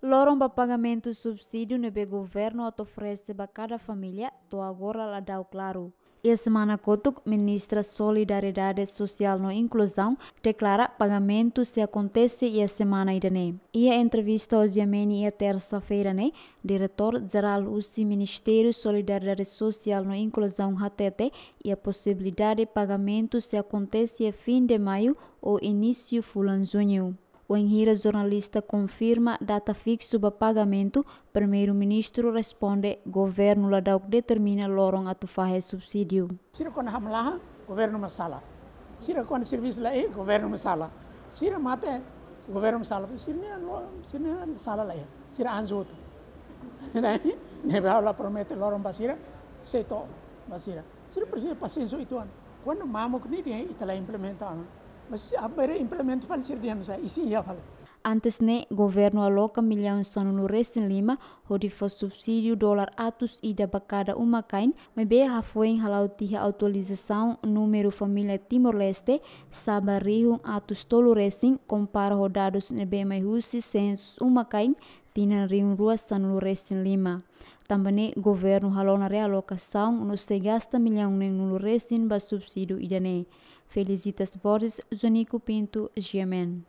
Lorong para pagamento subsídio no governo oferece para cada família, to agora lá dá o claro. E a semana Kotuk, ministra Solidariedade Social no Inclusão, declara pagamento se acontece e a semana idane. E a entrevista hoje e a terça-feira, né? Diretor-geral do Ministério Solidariedade Social no Inclusão HTT e a possibilidade de pagamento se acontece a fim de maio ou início fulan junho. O Enhira jornalista confirma data fixa para pagamento. Primeiro-ministro responde: governo ladau determina lorong atau fahe subsídio. Sira kon hamlah, governo masala. Sira kon serviço lá, governo masala. Sira mate, governo masala. Sira sira sala lá. Sira anjoto. Né? Neba lá promete lorong basira, seto basira. Sira precisa paciência itu an. Quando mamuk ni dia itala implementar. Mas a implemento falecir dia mas isi ia fale. Antes ne, governo aloca milhão sano no Resin Lima, onde foi subsídio dólar atos ida bacada uma cain, mas bem foi em halau tiha atualização número família Timor-Leste, saba rihung atos tolo Resin, compara rodados ne bem mais husi census uma cain, tina rihung rua sano no Resin Lima. Também governo halou na realocação, no se gasta milhão no Resin ba subsídio idane. Felicitas Borges, Zonico Pinto, Gemen.